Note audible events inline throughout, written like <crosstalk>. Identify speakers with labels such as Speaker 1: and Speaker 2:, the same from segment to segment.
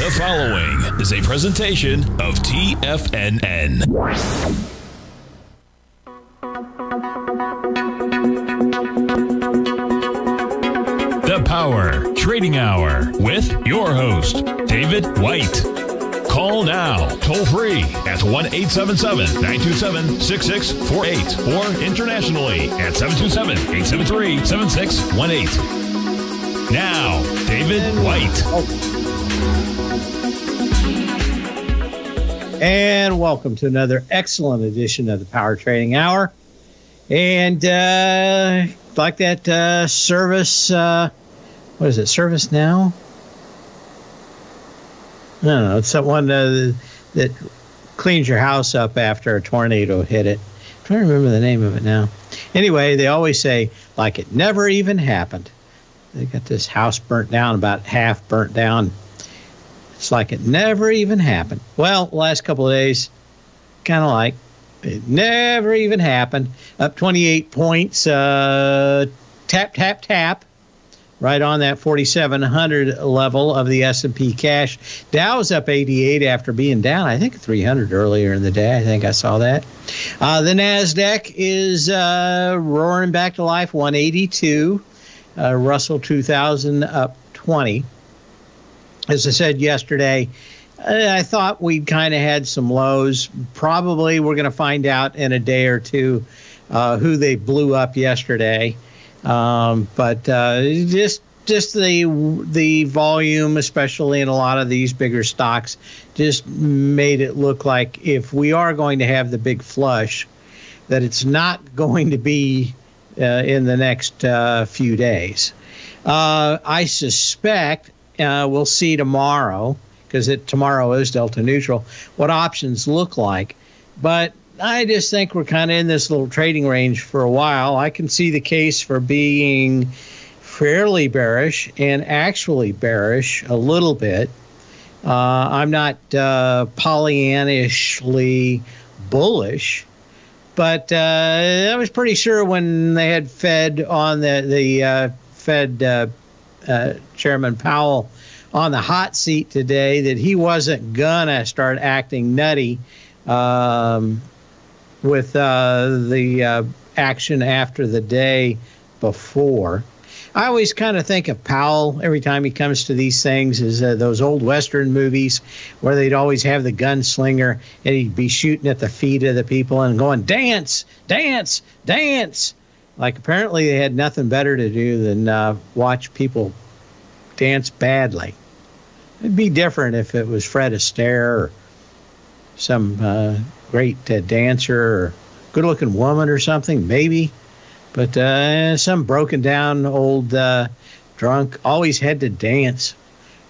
Speaker 1: The following is a presentation of TFNN. The Power Trading Hour with your host, David White. Call now, toll free at 1 877 927 6648 or internationally at 727 873 7618. Now, David White. Oh.
Speaker 2: And welcome to another excellent edition of the Power Trading Hour. And uh, like that uh, service, uh, what is it, Service Now? I don't know. It's that one uh, that cleans your house up after a tornado hit it. I'm trying to remember the name of it now. Anyway, they always say, like it never even happened. They got this house burnt down, about half burnt down. It's like it never even happened. Well, last couple of days, kind of like it never even happened. Up 28 points. Uh, tap, tap, tap. Right on that 4,700 level of the S&P cash. Dow's up 88 after being down, I think 300 earlier in the day. I think I saw that. Uh, the Nasdaq is uh, roaring back to life, 182. Uh, Russell 2000 up 20 as I said yesterday, I thought we'd kind of had some lows. Probably we're going to find out in a day or two uh, who they blew up yesterday. Um, but uh, just just the the volume, especially in a lot of these bigger stocks, just made it look like if we are going to have the big flush, that it's not going to be uh, in the next uh, few days. Uh, I suspect uh, we'll see tomorrow because tomorrow is delta neutral what options look like. But i just think we're kind of in this little trading range for a while. I can see the case for being fairly bearish and actually bearish a little bit. Uh, i'm not uh, pollyannishly bullish but uh, I was pretty sure when they had Fed on the the uh, Fed uh, uh, Chairman Powell on the hot seat today that he wasn't gonna start acting nutty um, with uh, the uh, action after the day before. I always kind of think of Powell every time he comes to these things as uh, those old Western movies where they'd always have the gunslinger and he'd be shooting at the feet of the people and going, dance, dance, dance. Like apparently they had nothing better to do than uh, watch people dance badly. It'd be different if it was Fred Astaire or some uh, great uh, dancer or good looking woman or something, maybe. But uh, some broken down old uh, drunk always had to dance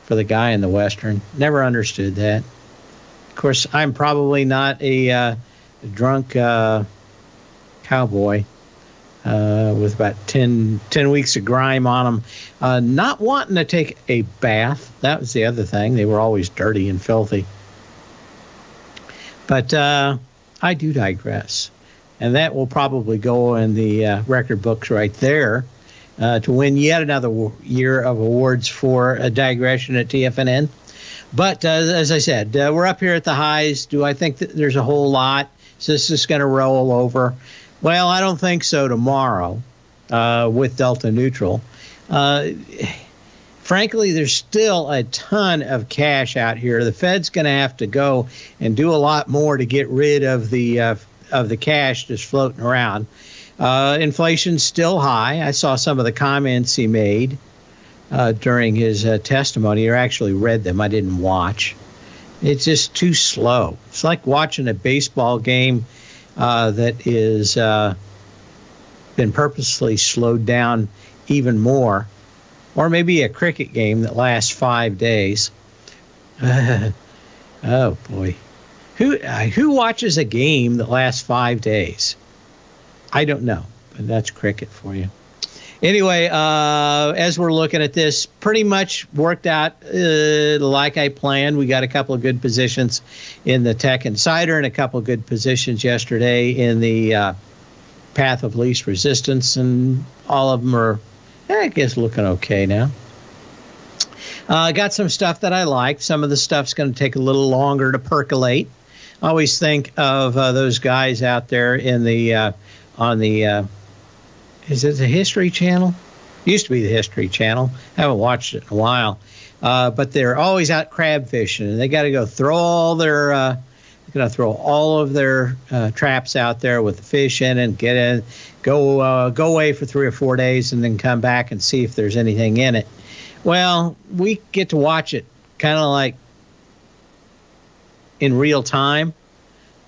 Speaker 2: for the guy in the Western. Never understood that. Of course, I'm probably not a uh, drunk uh, cowboy uh, with about 10, 10, weeks of grime on them. Uh, not wanting to take a bath. That was the other thing. They were always dirty and filthy. But uh, I do digress. And that will probably go in the uh, record books right there uh, to win yet another year of awards for a digression at TFNN. But uh, as I said, we're up here at the highs. Do I think that there's a whole lot? Is this is going to roll over? Well, I don't think so tomorrow uh, with Delta Neutral. Uh, frankly, there's still a ton of cash out here. The Fed's going to have to go and do a lot more to get rid of the uh, of the cash just floating around. Uh, inflation's still high. I saw some of the comments he made uh, during his uh, testimony, or actually read them. I didn't watch. It's just too slow. It's like watching a baseball game uh, that is uh, been purposely slowed down even more, or maybe a cricket game that lasts five days. <laughs> oh boy, who uh, who watches a game that lasts five days? I don't know, but that's cricket for you. Anyway, uh, as we're looking at this, pretty much worked out uh, like I planned. We got a couple of good positions in the Tech Insider and a couple of good positions yesterday in the uh, Path of Least Resistance, and all of them are, I guess, looking okay now. Uh, got some stuff that I like. Some of the stuff's going to take a little longer to percolate. I always think of uh, those guys out there in the uh, on the is it the History Channel? Used to be the History Channel. I haven't watched it in a while, uh, but they're always out crab fishing, and they got to go throw all their uh, going to throw all of their uh, traps out there with the fish in and get in, go uh, go away for three or four days, and then come back and see if there's anything in it. Well, we get to watch it kind of like in real time.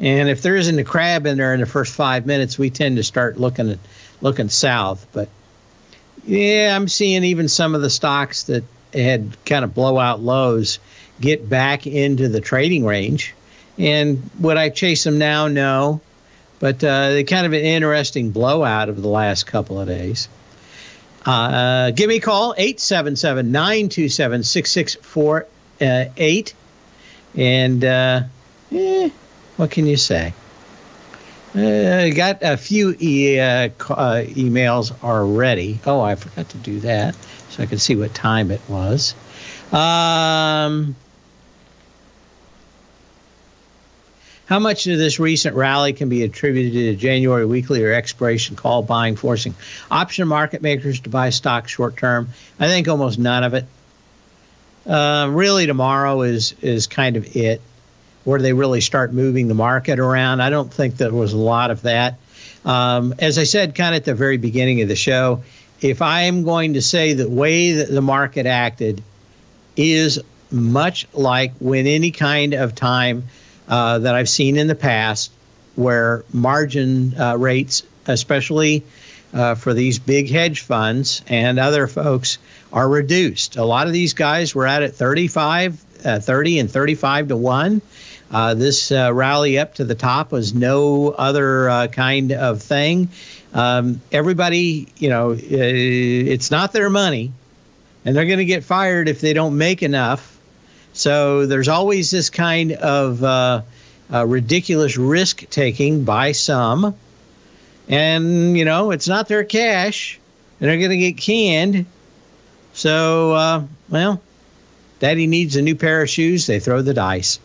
Speaker 2: And if there isn't a crab in there in the first five minutes, we tend to start looking at looking south. But yeah, I'm seeing even some of the stocks that had kind of blowout lows get back into the trading range. And would I chase them now? No. But uh, they kind of an interesting blowout of the last couple of days. Uh, give me a call, 877 927 6648. And uh, eh, what can you say? Uh, got a few e- uh, uh, emails already. Oh, I forgot to do that so I could see what time it was. Um, How much of this recent rally can be attributed to January weekly or expiration call buying, forcing option market makers to buy stock short term? I think almost none of it. Uh, really, tomorrow is is kind of it, where they really start moving the market around. I don't think there was a lot of that. Um, as I said, kind of at the very beginning of the show, if I am going to say the way that the market acted is much like when any kind of time uh, that I've seen in the past where margin uh, rates, especially uh, for these big hedge funds and other folks, are reduced. A lot of these guys were out at it 35, uh, 30 and 35 to 1. Uh, this rally up to the top was no other kind of thing. Um, everybody, you know, it's not their money, and they're going to get fired if they don't make enough so there's always this kind of uh, uh, ridiculous risk taking by some. And, you know, it's not their cash, and they're going to get canned. So, uh, well, daddy needs a new pair of shoes. They throw the dice.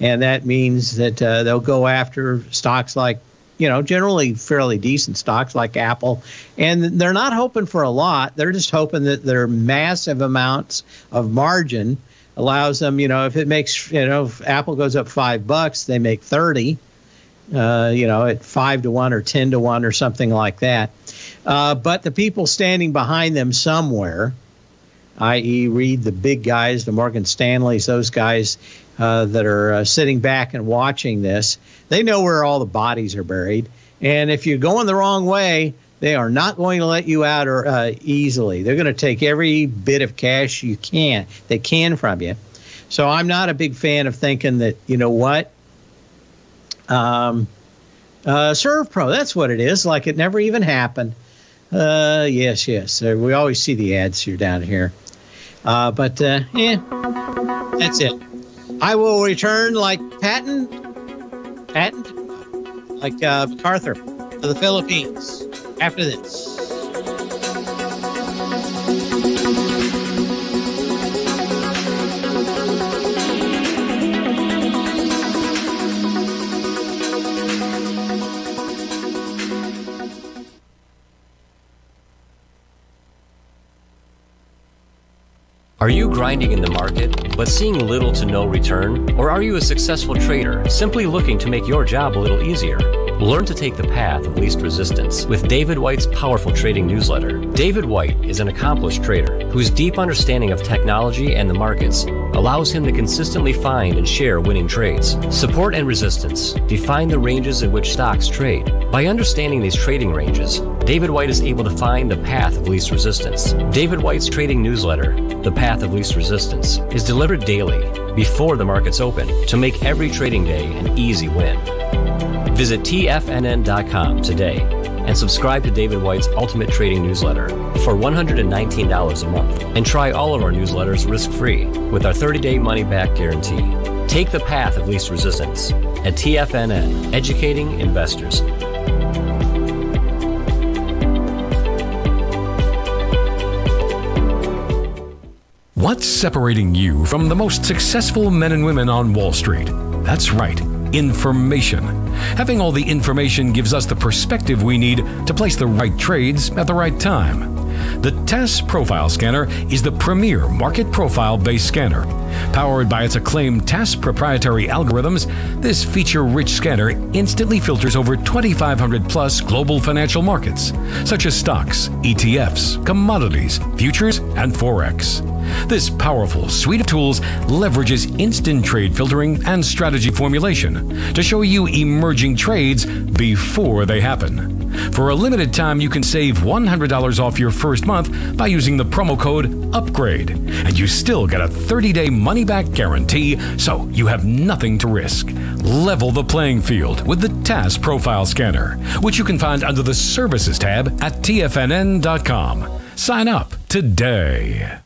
Speaker 2: And that means that uh, they'll go after stocks like, you know, generally fairly decent stocks like Apple. And they're not hoping for a lot. They're just hoping that their massive amounts of margin allows them, you know, if it makes, you know, if Apple goes up five bucks, they make 30, uh, you know, at five to one or 10 to one or something like that. Uh, but the people standing behind them somewhere, i.e., read the big guys, the Morgan Stanleys, those guys uh, that are uh, sitting back and watching this, they know where all the bodies are buried. And if you're going the wrong way, they are not going to let you out or uh, easily. They're going to take every bit of cash you can they can from you. So I'm not a big fan of thinking that you know what. Um, uh, ServPro, that's what it is. Like it never even happened. Uh, yes, yes. We always see the ads here down here. Uh, but uh, yeah, that's it. I will return like Patton, Patton, like uh, MacArthur to the Philippines after this.
Speaker 3: Are you grinding in the market, but seeing little to no return? Or are you a successful trader, simply looking to make your job a little easier? Learn to take the path of least resistance with David White's powerful trading newsletter. David White is an accomplished trader whose deep understanding of technology and the markets allows him to consistently find and share winning trades. Support and resistance define the ranges in which stocks trade. By understanding these trading ranges, David White is able to find the path of least resistance. David White's trading newsletter, The Path of Least Resistance, is delivered daily before the markets open to make every trading day an easy win. Visit TFNN.com today and subscribe to David White's Ultimate Trading Newsletter for $119 a month and try all of our newsletters risk free with our 30 day money back guarantee. Take the path of least resistance at TFNN, educating investors.
Speaker 4: What's separating you from the most successful men and women on Wall Street? That's right, information. Having all the information gives us the perspective we need to place the right trades at the right time. The TAS Profile Scanner is the premier market profile based scanner. Powered by its acclaimed TAS proprietary algorithms, this feature rich scanner instantly filters over 2,500 plus global financial markets, such as stocks, ETFs, commodities, futures, and Forex. This powerful suite of tools leverages instant trade filtering and strategy formulation to show you emerging trades before they happen. For a limited time, you can save $100 off your first month by using the promo code UPGRADE, and you still get a 30 day money back guarantee, so you have nothing to risk. Level the playing field with the TAS Profile Scanner, which you can find under the Services tab at TFNN.com. Sign up today.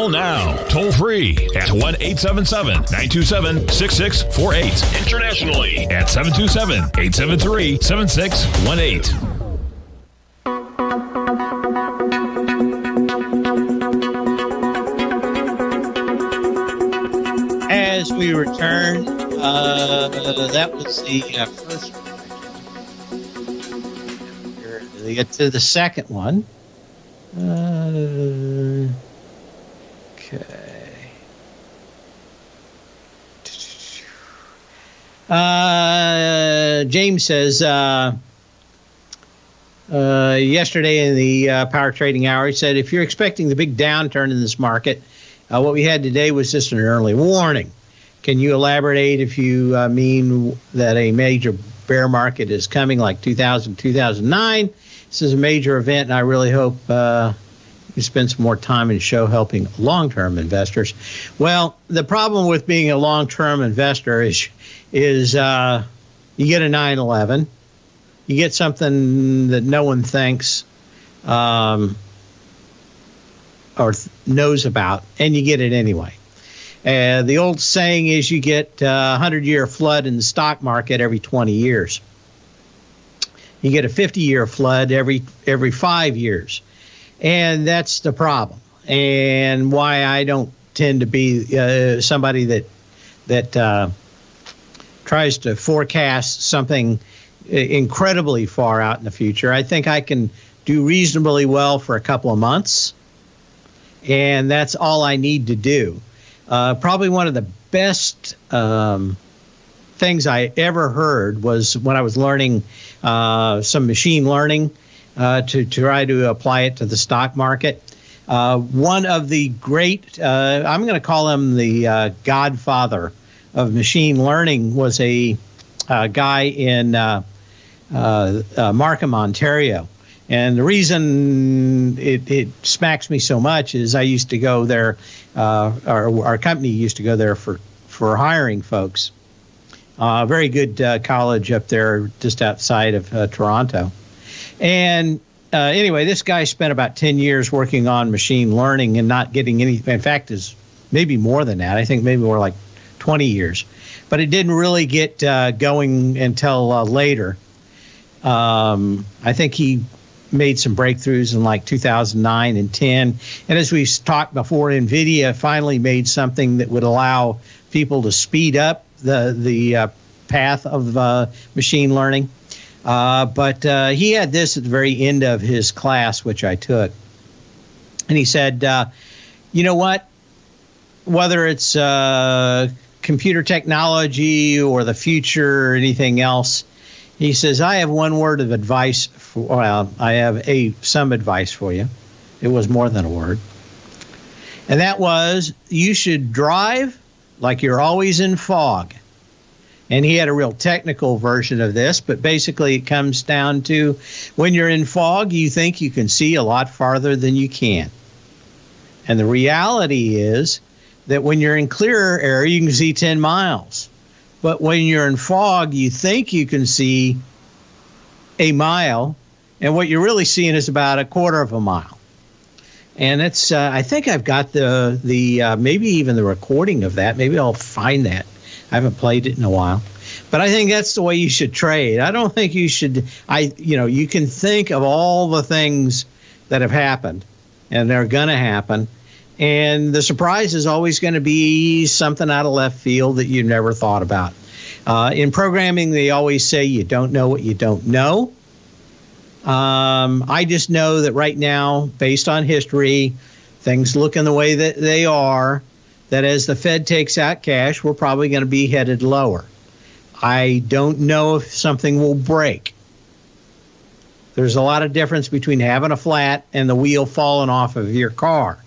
Speaker 1: Call now, toll free at 1 877 927 6648. Internationally at 727 873 7618.
Speaker 2: As we return, uh, that was the uh, first one. We get to the second one. Uh, okay. Uh, James says uh, uh, yesterday in the uh, power trading hour, he said, if you're expecting the big downturn in this market, uh, what we had today was just an early warning. Can you elaborate if you uh, mean that a major bear market is coming like 2000, 2009? This is a major event, and I really hope you spend some more time in the show helping long-term investors. Well, the problem with being a long-term investor is is uh, you get a 9/11, you get something that no one thinks um, or th- knows about, and you get it anyway. Uh, the old saying is you get a 100 year flood in the stock market every 20 years. You get a 50 year flood every every five years. And that's the problem. And why I don't tend to be uh, somebody that that uh, tries to forecast something incredibly far out in the future. I think I can do reasonably well for a couple of months, and that's all I need to do. Uh, probably one of the best um, things I ever heard was when I was learning uh, some machine learning uh, to, try to apply it to the stock market. Uh, one of the great, uh, I'm going to call him the uh, godfather of machine learning, was a guy in Markham, Ontario. And the reason it, it smacks me so much is I used to go there, uh, our, our company used to go there for, for hiring folks. A uh, very good uh, college up there just outside of uh, Toronto. And uh, anyway, this guy spent about 10 years working on machine learning and not getting any, in fact, is maybe more than that. I think maybe more like 20 years. But it didn't really get uh, going until later. Um, I think he made some breakthroughs in like 2009 and 10. And as we've talked before, NVIDIA finally made something that would allow people to speed up the, the uh, path of uh, machine learning. Uh, but uh, he had this at the very end of his class, which I took. And he said, uh, you know what? Whether it's uh, computer technology or the future or anything else, he says, I have one word of advice. For, well, I have a some advice for you. It was more than a word. And that was you should drive like you're always in fog. And he had a real technical version of this, but basically it comes down to when you're in fog, you think you can see a lot farther than you can. And the reality is that when you're in clearer air, you can see 10 miles. But when you're in fog, you think you can see a mile, and what you're really seeing is about a quarter of a mile. And it's uh, I think I've got the the uh, maybe even the recording of that. Maybe I'll find that. I haven't played it in a while. But I think that's the way you should trade. I don't think you should I you know, you can think of all the things that have happened and they're going to happen and the surprise is always going to be something out of left field that you never thought about. Uh, in programming, they always say you don't know what you don't know. Um, I just know that right now, based on history, things looking the way that they are, that as the Fed takes out cash, we're probably going to be headed lower. I don't know if something will break. There's a lot of difference between having a flat and the wheel falling off of your car.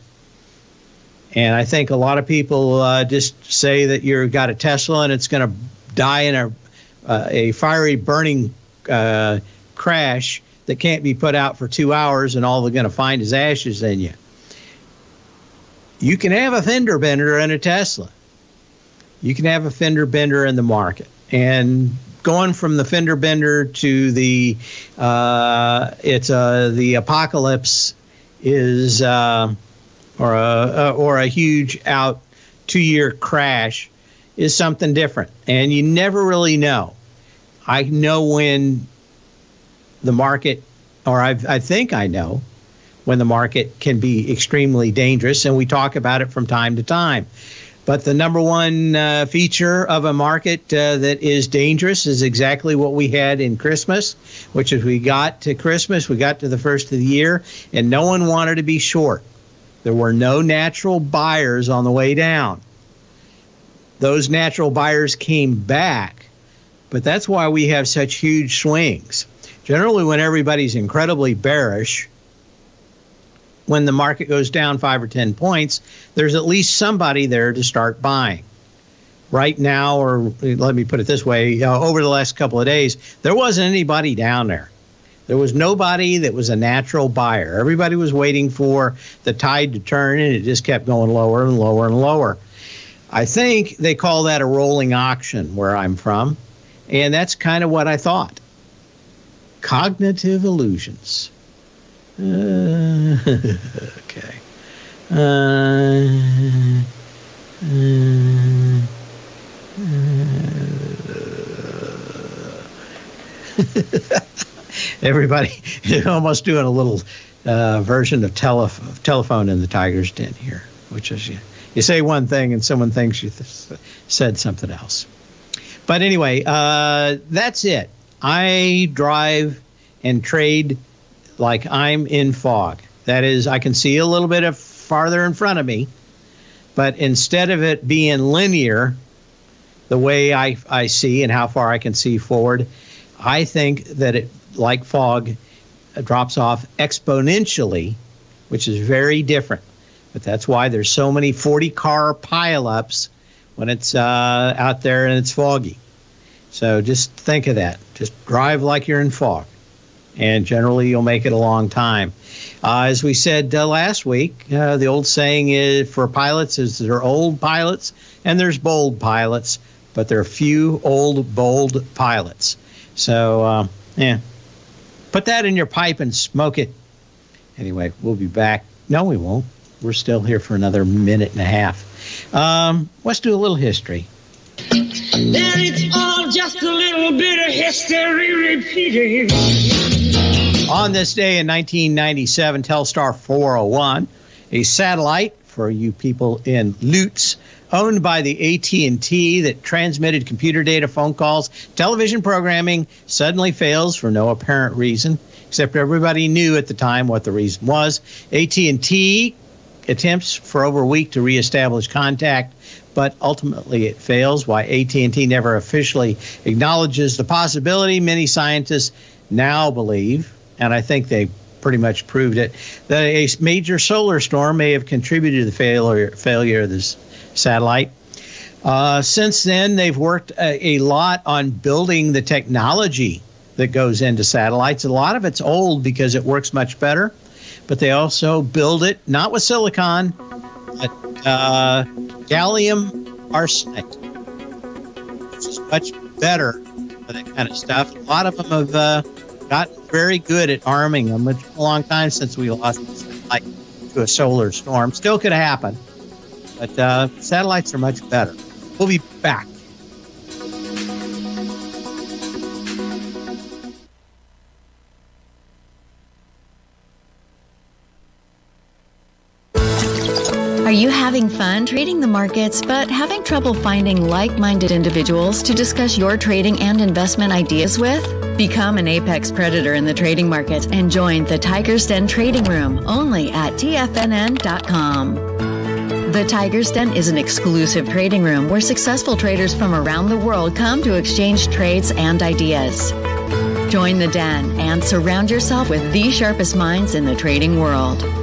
Speaker 2: And I think a lot of people uh, just say that you've got a Tesla and it's going to die in a, uh, a fiery burning uh, crash that can't be put out for two hours and all they're going to find is ashes in you. You can have a fender bender in a Tesla. You can have a fender bender in the market. And going from the fender bender to the uh, it's uh, the apocalypse is uh, or a, a or a huge out two year crash is something different, and you never really know. I know when the market, or I, I think I know when the market can be extremely dangerous, and we talk about it from time to time. But the number one uh, feature of a market uh, that is dangerous is exactly what we had in Christmas, which is we got to Christmas, we got to the first of the year, and no one wanted to be short. There were no natural buyers on the way down. Those natural buyers came back, but that's why we have such huge swings. Generally, when everybody's incredibly bearish, when the market goes down five or 10 points, there's at least somebody there to start buying. Right now, or let me put it this way, uh, over the last couple of days, there wasn't anybody down there. There was nobody that was a natural buyer. Everybody was waiting for the tide to turn, and it just kept going lower and lower and lower. I think they call that a rolling auction where I'm from, and that's kind of what I thought cognitive illusions. Uh, <laughs> okay. Uh, uh, <laughs> everybody almost doing a little uh, version of tele- telephone in the tiger's den here, which is you, you say one thing and someone thinks you th- said something else. But anyway, that's it. I drive and trade like I'm in fog. That is, I can see a little bit of farther in front of me, but instead of it being linear, the way I, I see and how far I can see forward, I think that it, like fog, drops off exponentially, which is very different. But that's why there's so many 40 car pileups when it's uh, out there and it's foggy. So just think of that. Just drive like you're in fog and generally you'll make it a long time. Uh, as we said uh, last week, uh, the old saying is for pilots is there are old pilots and there's bold pilots, but there are few old bold pilots. So uh, yeah, put that in your pipe and smoke it. Anyway, we'll be back. No, we won't. We're still here for another minute and a half. Um, let's do a little history.
Speaker 5: It's all just a little bit of history repeating.
Speaker 2: On this day in 1997, Telstar 401, a satellite for you people in Lutz, owned by the AT&T that transmitted computer data, phone calls, television programming, suddenly fails for no apparent reason. except everybody knew at the time what the reason was. AT&T attempts for over a week to reestablish contact, but ultimately it fails. Why AT&T never officially acknowledges the possibility, many scientists now believe, and I think they pretty much proved it, that a major solar storm may have contributed to the failure failure of this satellite. Uh, since then, they've worked a, a, lot on building the technology that goes into satellites. A lot of it's old because it works much better, but they also build it not with silicon, but uh, gallium arsenide, which is much better for that kind of stuff. A lot of them have uh, gotten very good at arming them. It's a long time since we lost like to a solar storm. Still could happen, but uh, satellites are much better. We'll be back.
Speaker 6: Are you having fun trading the markets but having trouble finding like minded individuals to discuss your trading and investment ideas with? Become an apex predator in the trading market and join the Tiger's Den Trading Room only at TFNN.com. The Tiger's Den is an exclusive trading room where successful traders from around the world come to exchange trades and ideas. Join the den and surround yourself with the sharpest minds in the trading world.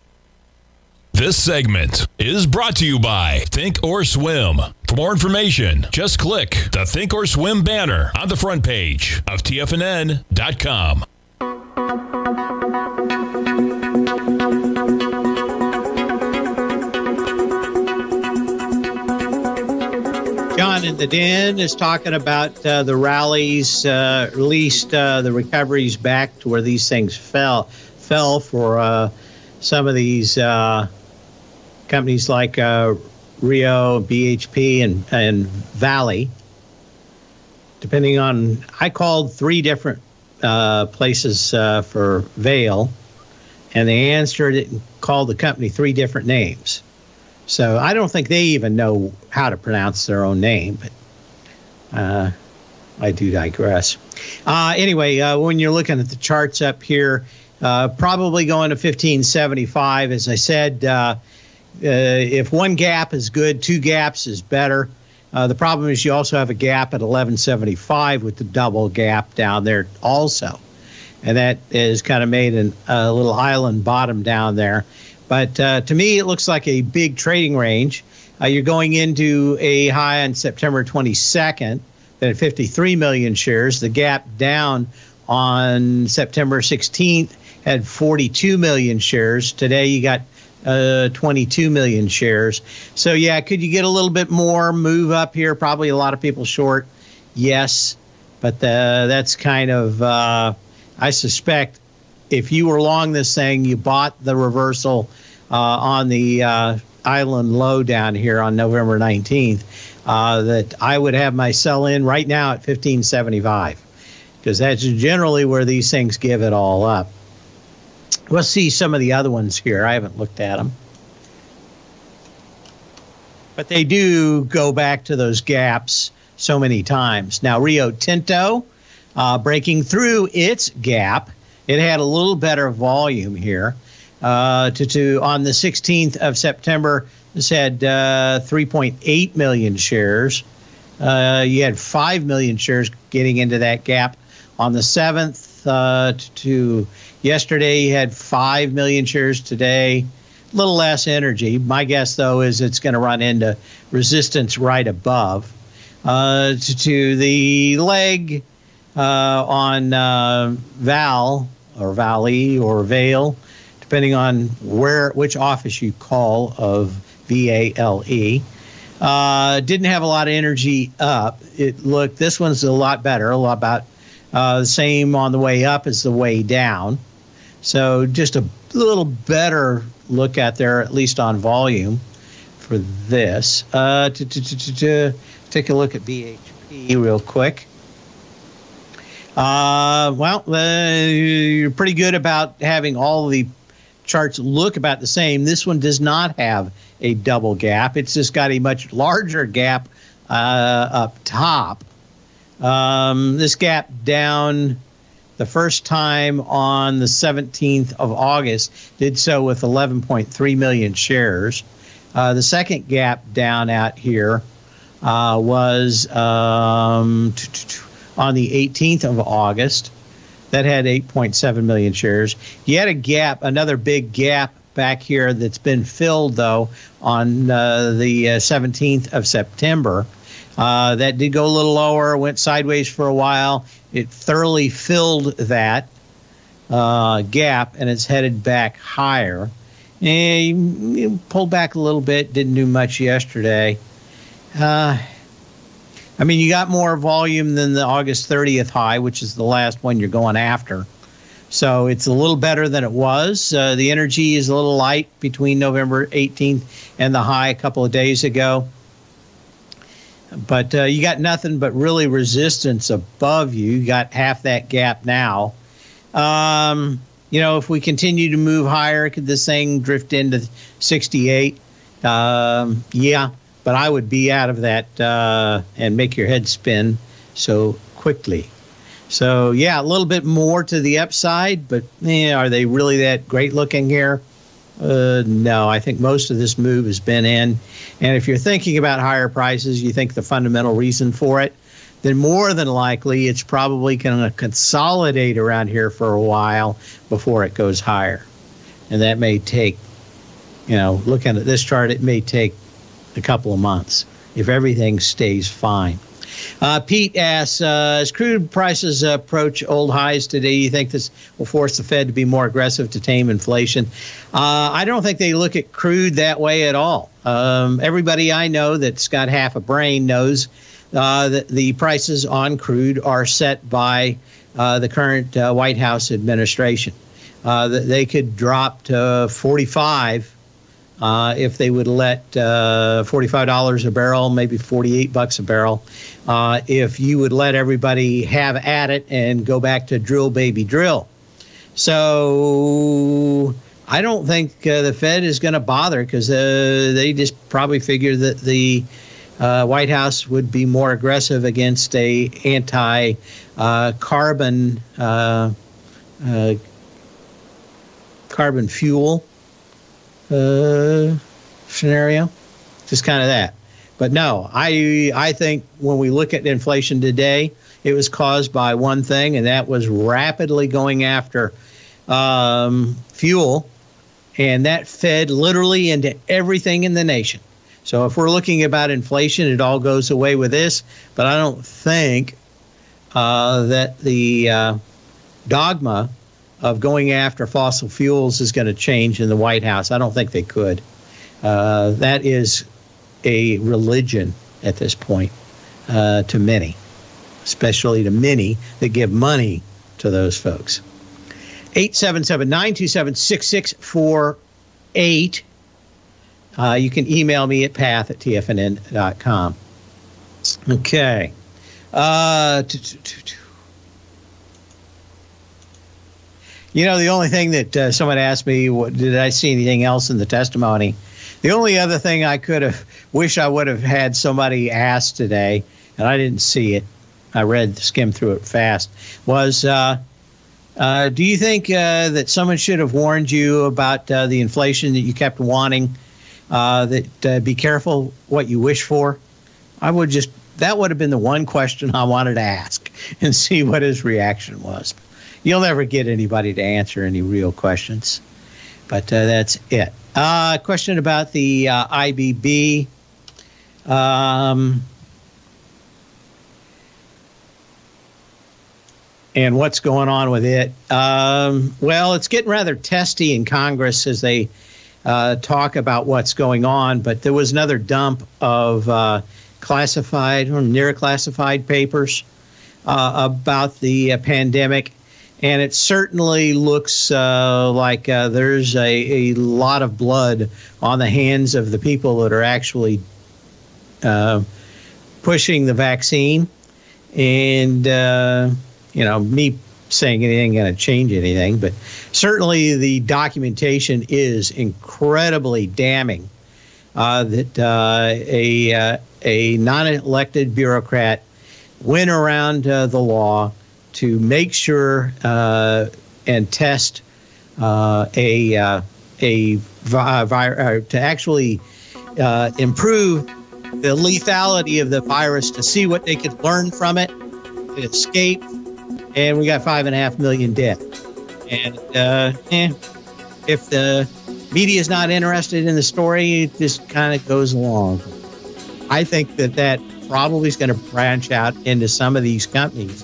Speaker 1: This segment is brought to you by Thinkorswim. For more information, just click the Thinkorswim banner on the front page of TFNN.com.
Speaker 2: John in the Den is talking about uh, the rallies, uh, at least uh, the recoveries back to where these things fell fell for uh, some of these uh, companies like uh, Rio, BHP, and and Valley. Depending on, I called three different places for Vail, and they answered it and called the company three different names. So I don't think they even know how to pronounce their own name, but uh, I do digress. Uh, anyway, uh, when you're looking at the charts up here, Uh, probably going to 1575. As I said, uh, uh, if one gap is good, two gaps is better. Uh, the problem is you also have a gap at 1175 with the double gap down there also. And that is kind of made an, a little island bottom down there. But uh, to me, it looks like a big trading range. Uh, you're going into a high on September 22nd at 53 million shares. The gap down on September 16th had 42 million shares. Today you got uh, 22 million shares. So, yeah, could you get a little bit more move up here? Probably a lot of people short. Yes. But the, that's kind of, uh, I suspect if you were long this thing, you bought the reversal uh, on the uh, island low down here on November 19th, uh, that I would have my sell in right now at 1575 because that's generally where these things give it all up. We'll see some of the other ones here. I haven't looked at them. But they do go back to those gaps so many times. Now, Rio Tinto uh, breaking through its gap. It had a little better volume here. Uh, to, to on the 16th of September, this had uh, 3.8 million shares. Uh, you had 5 million shares getting into that gap on the 7th uh, to Yesterday, he had 5 million shares today. A little less energy. My guess, though, is it's going to run into resistance right above. Uh, to, to, the leg uh, on uh, Val or Valley or Vale, depending on where which office you call of V A L E. Uh, didn't have a lot of energy up. It looked this one's a lot better, a lot about uh, the same on the way up as the way down. So just a little better look at there, at least on volume for this. Uh, to, take a look at BHP real quick. Uh, well, uh, you're pretty good about having all the charts look about the same. This one does not have a double gap. It's just got a much larger gap uh, up top. Um, this gap down the first time on the 17th of August, did so with 11.3 million shares. Uh, the second gap down out here uh, was um, on the 18th of August. That had 8.7 million shares. You had a gap, another big gap back here that's been filled, though, on uh, the 17th uh, of September. Uh, that did go a little lower, went sideways for a while. It thoroughly filled that uh, gap and it's headed back higher. And you pulled back a little bit, didn't do much yesterday. Uh, I mean, you got more volume than the August 30th high, which is the last one you're going after. So it's a little better than it was. Uh, the energy is a little light between November 18th and the high a couple of days ago but uh, you got nothing but really resistance above you. You got half that gap now. Um, you know, if we continue to move higher, could this thing drift into 68? Um, yeah, but I would be out of that uh, and make your head spin so quickly. So, yeah, a little bit more to the upside, but eh, are they really that great looking here? Uh, no, I think most of this move has been in. And if you're thinking about higher prices, you think the fundamental reason for it, then more than likely it's probably going to consolidate around here for a while before it goes higher. And that may take, you know, looking at this chart, it may take a couple of months if everything stays fine. Uh, Pete asks, uh, as crude prices approach old highs today, you think this will force the Fed to be more aggressive to tame inflation? Uh, I don't think they look at crude that way at all. Um, everybody I know that's got half a brain knows uh, that the prices on crude are set by uh, the current uh, White House administration. they could drop to 45 uh, if they would let uh, $45 a barrel, maybe 48 bucks a barrel, uh, if you would let everybody have at it and go back to drill, baby, drill. So I don't think uh, the Fed is going to bother because uh, they just probably figure that the uh, White House would be more aggressive against a anti-carbon carbon fuel uh, scenario. Just kind of that. But no, I I think when we look at inflation today, it was caused by one thing, and that was rapidly going after um, fuel, and that fed literally into everything in the nation. So if we're looking about inflation, it all goes away with this. But I don't think uh, that the uh, dogma of going after fossil fuels is going to change in the White House. I don't think they could. Uh, that is a religion at this point uh, to many, especially to many that give money to those folks. 877 927 6648. Uh, you can email me at path at tfnn.com. Okay. Uh, you know, the only thing that uh, someone asked me, what, did I see anything else in the testimony? The only other thing I could have wish I would have had somebody ask today, and I didn't see it. I read, skimmed through it fast. Was uh, uh, do you think uh, that someone should have warned you about uh, the inflation that you kept wanting? Uh, that be careful what you wish for. I would just that would have been the one question I wanted to ask <laughs> and see what his reaction was. You'll never get anybody to answer any real questions, but that's it. question about the IBB. Um, and what's going on with it. Um, well, it's getting rather testy in Congress as they uh, talk about what's going on. But there was another dump of uh, classified or near classified papers uh, about the uh, pandemic. And it certainly looks uh, like uh, there's a, a lot of blood on the hands of the people that are actually pushing the vaccine. And you know, me saying anything going to change anything, but certainly the documentation is incredibly damning. Uh, that uh, a uh, a non-elected bureaucrat went around uh, the law to make sure uh, and test uh, a a vi- to actually improve the lethality of the virus to see what they could learn from it, escape and we got five and a half million dead. And uh, eh, if the media is not interested in the story, it just kind of goes along. I think that that probably is going to branch out into some of these companies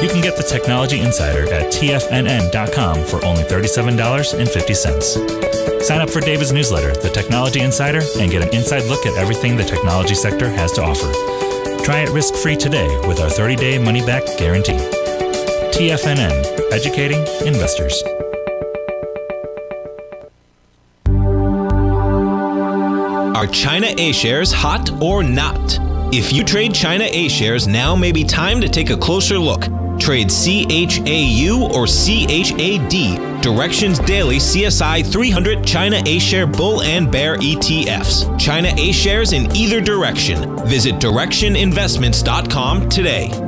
Speaker 7: You can get the Technology Insider at tfnn.com for only $37.50. Sign up for David's newsletter, The Technology Insider, and get an inside look at everything the technology sector has to offer. Try it risk free today with our 30 day money back guarantee. TFNN, educating investors.
Speaker 8: Are China A shares hot or not? If you trade China A shares, now may be time to take a closer look. Trade CHAU or CHAD Direxion Daily CSI 300 China A Share Bull and Bear ETFs. China A shares in either direction. Visit direxioninvestments.com today.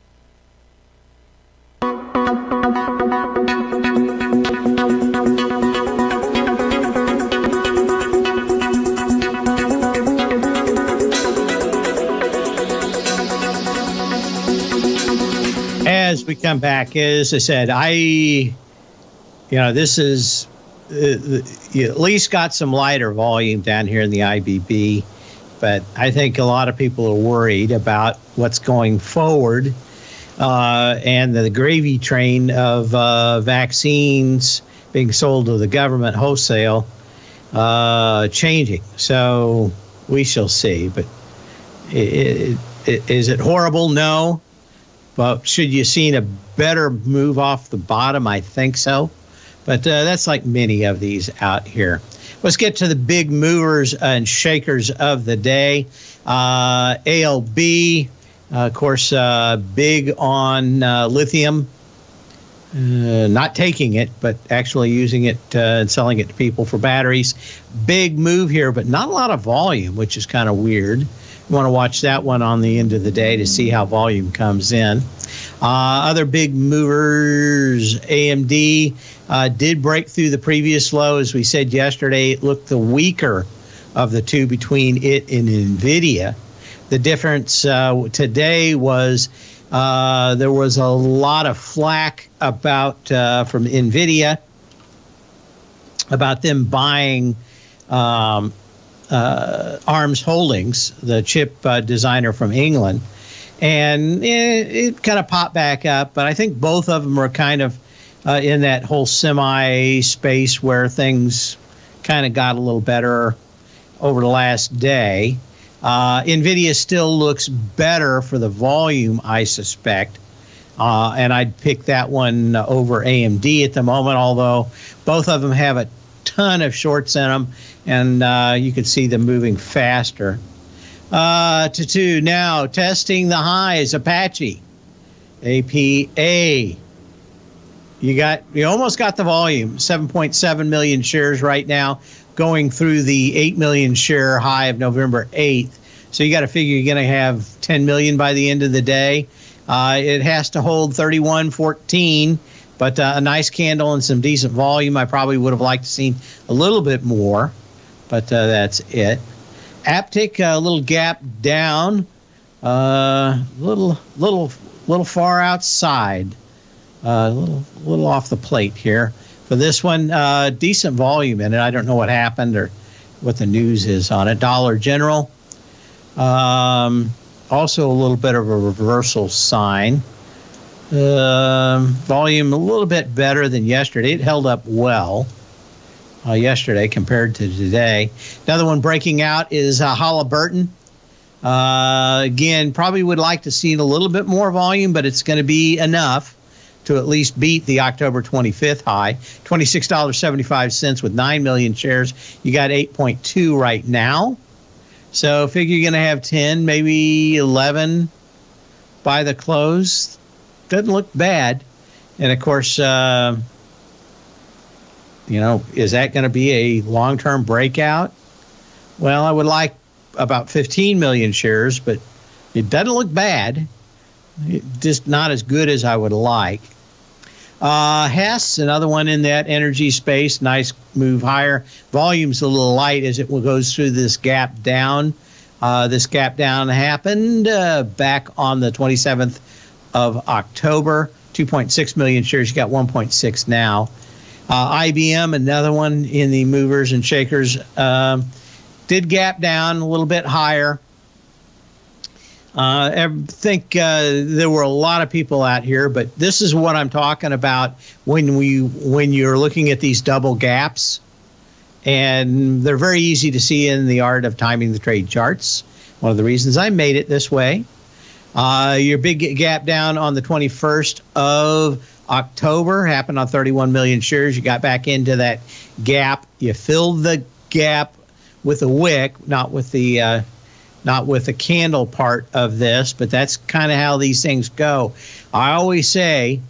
Speaker 2: As we come back, as I said, I, you know, this is uh, you at least got some lighter volume down here in the IBB, but I think a lot of people are worried about what's going forward uh, and the gravy train of uh, vaccines being sold to the government wholesale uh, changing. So we shall see. But it, it, is it horrible? No. But should you seen a better move off the bottom? I think so. But uh, that's like many of these out here. Let's get to the big movers and shakers of the day. Uh, ALB, uh, of course, uh, big on uh, lithium. Uh, not taking it, but actually using it and selling it to people for batteries. Big move here, but not a lot of volume, which is kind of weird want to watch that one on the end of the day to see how volume comes in. Uh, other big movers, AMD uh, did break through the previous low. As we said yesterday, it looked the weaker of the two between it and NVIDIA. The difference uh, today was uh, there was a lot of flack about uh, from NVIDIA about them buying um, uh, Arms Holdings, the chip uh, designer from England, and it, it kind of popped back up. But I think both of them are kind of uh, in that whole semi space where things kind of got a little better over the last day. Uh, Nvidia still looks better for the volume, I suspect. Uh, and I'd pick that one over AMD at the moment, although both of them have a ton of shorts in them and uh, you can see them moving faster. Uh, to two now testing the highs Apache, APA. You got you almost got the volume 7.7 million shares right now, going through the 8 million share high of November 8th. So you got to figure you're going to have 10 million by the end of the day. Uh, it has to hold 31.14 but uh, a nice candle and some decent volume. I probably would have liked to seen a little bit more but uh, that's it. Aptiv, a uh, little gap down, uh, little little little far outside, a uh, little little off the plate here. For this one, decent volume in it. I don't know what happened or what the news is on it. Dollar General, um, also a little bit of a reversal sign. Um, volume a little bit better than yesterday. It held up well uh, yesterday compared to today. Another one breaking out is uh, Halliburton. Uh, again, probably would like to see a little bit more volume, but it's going to be enough to at least beat the October 25th high, $26.75 with 9 million shares. You got 8.2 right now. So figure you're going to have 10, maybe 11 by the close. Doesn't look bad. And of course, uh, you know, is that going to be a long term breakout? Well, I would like about 15 million shares, but It doesn't look bad, it, just not as good as I would like. Uh, Hess, another one in that energy space, nice move higher. Volume's a little light as it goes through this gap down. Uh, this gap down happened uh, back on the 27th of October. 2.6 million shares. You got 1.6 now. Uh, IBM, another one in the movers and shakers, um, did gap down a little bit higher. Uh, I think uh, there were a lot of people out here, but this is what I'm talking about when we when you're looking at these double gaps, and they're very easy to see in the art of timing the trade charts. One of the reasons I made it this way. Uh, your big gap down on the 21st of October happened on 31 million shares. You got back into that gap. You filled the gap with a wick, not with the uh, not with the candle part of this, but that's kind of how these things go. I always say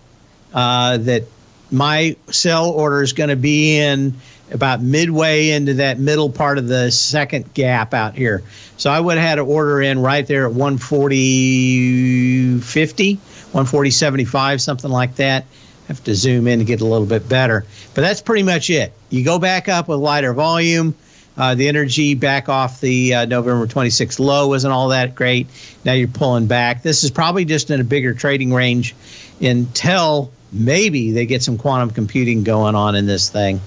Speaker 2: uh, that my sell order is going to be in about midway into that middle part of the second gap out here. So I would have had to order in right there at 140.50, 140.75, something like that. Have to zoom in to get a little bit better. But that's pretty much it. You go back up with lighter volume. Uh, the energy back off the uh, November 26th low wasn't all that great. Now you're pulling back. This is probably just in a bigger trading range until maybe they get some quantum computing going on in this thing.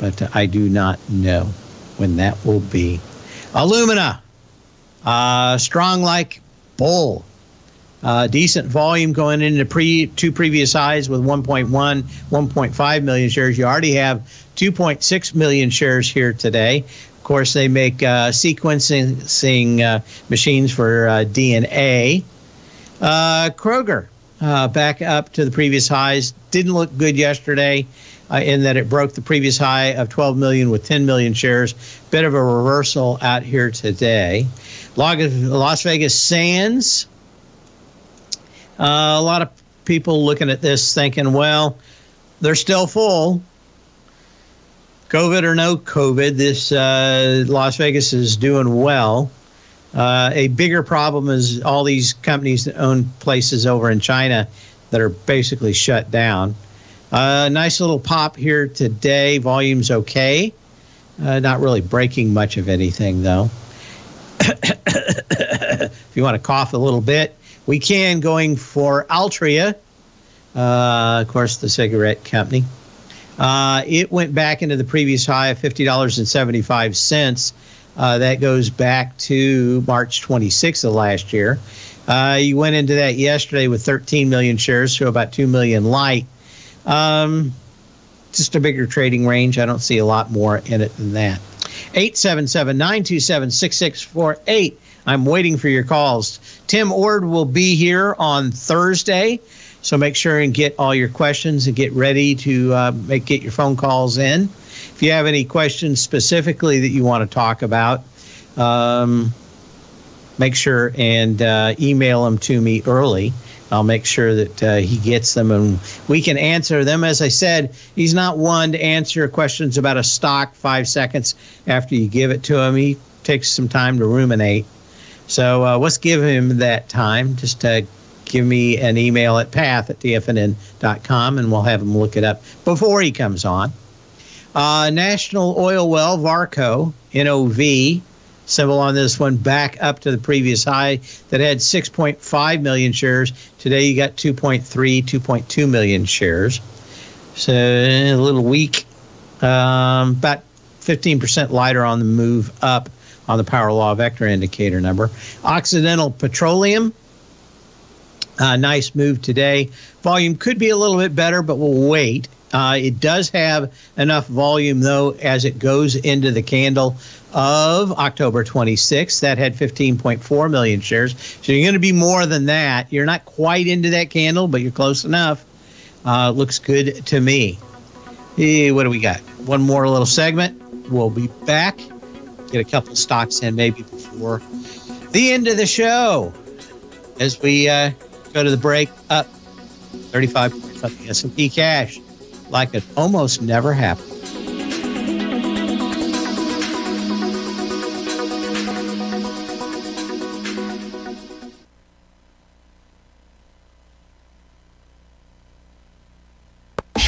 Speaker 2: But I do not know when that will be. Illumina, uh, strong like bull. Uh, decent volume going into pre two previous highs with 1.1, 1.5 million shares. You already have 2.6 million shares here today. Of course, they make uh, sequencing uh, machines for uh, DNA. Uh, Kroger back up to the previous highs. Didn't look good yesterday. In that it broke the previous high of 12 million with 10 million shares. Bit of a reversal out here today. Las Vegas Sands uh, a lot of people looking at this thinking, well, they're still full. COVID or no COVID, this uh, Las Vegas is doing well. Uh, a bigger problem is all these companies that own places over in China that are basically shut down. Uh, nice little pop here today. Volume's okay. Uh, not really breaking much of anything, though. <coughs> if you want to cough a little bit, we can going for Altria, uh, of course, the cigarette company. Uh, it went back into the previous high of $50.75. Uh, that goes back to March 26th of last year. Uh, you went into that yesterday with 13 million shares, so about 2 million light. Um, just a bigger trading range. I don't see a lot more in it than that. 877 927 6648 I'm waiting for your calls. Tim Ord will be here on Thursday, so make sure and get all your questions and get ready to uh, make get your phone calls in. If you have any questions specifically that you want to talk about, um, make sure and uh, email them to me early. I'll make sure that uh, he gets them and we can answer them. As I said, he's not one to answer questions about a stock five seconds after you give it to him. He takes some time to ruminate. So uh, let's give him that time. Just uh, give me an email at path at tfnn.com and we'll have him look it up before he comes on. Uh, National Oilwell, Varco, NOV, symbol on this one back up to the previous high that had 6.5 million shares. Today you got 2.3, 2.2 million shares. So a little weak, um, about 15% lighter on the move up on the power law vector indicator number. Occidental Petroleum, uh, nice move today. Volume could be a little bit better, but we'll wait. Uh, it does have enough volume, though, as it goes into the candle of October 26th. That had 15.4 million shares. So you're going to be more than that. You're not quite into that candle, but you're close enough. Uh, looks good to me. Hey, what do we got? One more little segment. We'll be back get a couple stocks in maybe before the end of the show as we uh, go to the break up 35 points on the S&P cash like it almost never happened.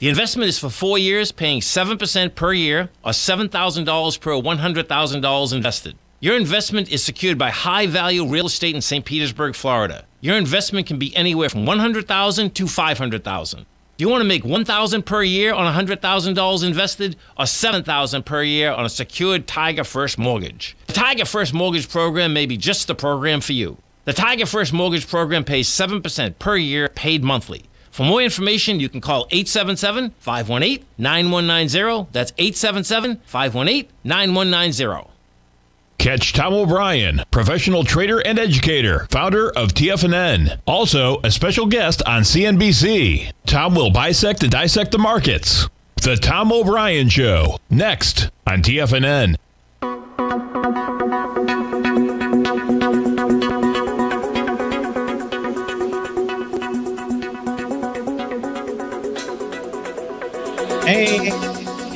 Speaker 9: The investment is for four years, paying 7% per year or $7,000 per $100,000 invested. Your investment is secured by high value real estate in St. Petersburg, Florida. Your investment can be anywhere from $100,000 to $500,000. Do you want to make $1,000 per year on $100,000 invested or $7,000 per year on a secured Tiger First mortgage? The Tiger First Mortgage Program may be just the program for you. The Tiger First Mortgage Program pays 7% per year, paid monthly. For more information, you can call 877 518 9190. That's 877 518 9190.
Speaker 1: Catch Tom O'Brien, professional trader and educator, founder of TFNN. Also, a special guest on CNBC. Tom will bisect and dissect the markets. The Tom O'Brien Show, next on TFNN.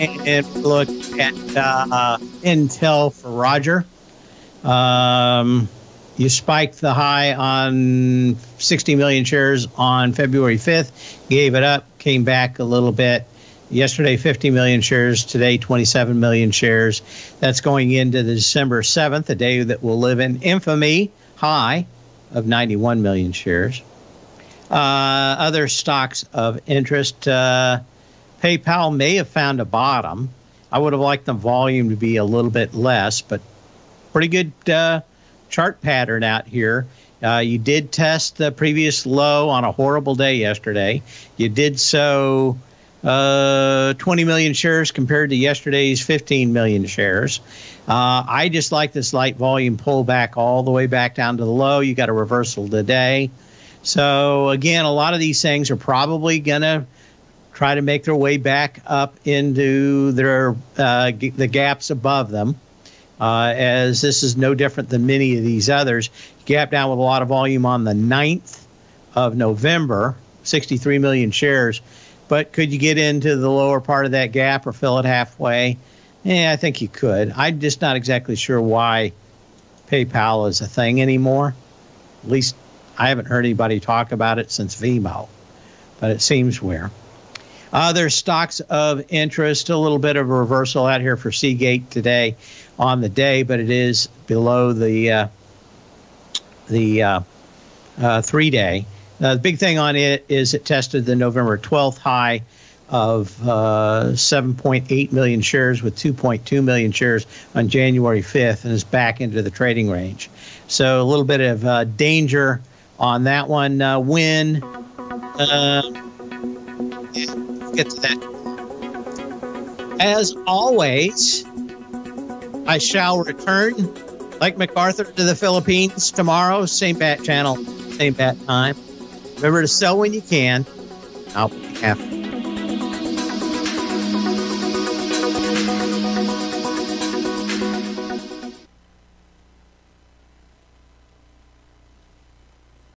Speaker 2: And look at uh, Intel for Roger. Um, you spiked the high on 60 million shares on February 5th, gave it up, came back a little bit. Yesterday, 50 million shares. Today, 27 million shares. That's going into the December 7th, a day that will live in infamy high of 91 million shares. Uh, other stocks of interest. Uh, PayPal may have found a bottom. I would have liked the volume to be a little bit less, but pretty good uh, chart pattern out here. Uh, you did test the previous low on a horrible day yesterday. You did so uh, 20 million shares compared to yesterday's 15 million shares. Uh, I just like this light volume pullback all the way back down to the low. You got a reversal today. So, again, a lot of these things are probably going to try to make their way back up into their uh, g- the gaps above them. Uh, as this is no different than many of these others. Gap down with a lot of volume on the 9th of November, 63 million shares. But could you get into the lower part of that gap or fill it halfway? Yeah, I think you could. I'm just not exactly sure why PayPal is a thing anymore. At least I haven't heard anybody talk about it since Venmo, but it seems where. Other stocks of interest, a little bit of a reversal out here for Seagate today on the day, but it is below the uh, the uh, uh, three day. the big thing on it is it tested the November 12th high of uh, 7.8 million shares with 2.2 million shares on January 5th and is back into the trading range. So a little bit of uh, danger on that one. Uh, when get to that. As always, I shall return like MacArthur to the Philippines tomorrow, same bat channel, same bat time. Remember to sell when you can. I'll be happy.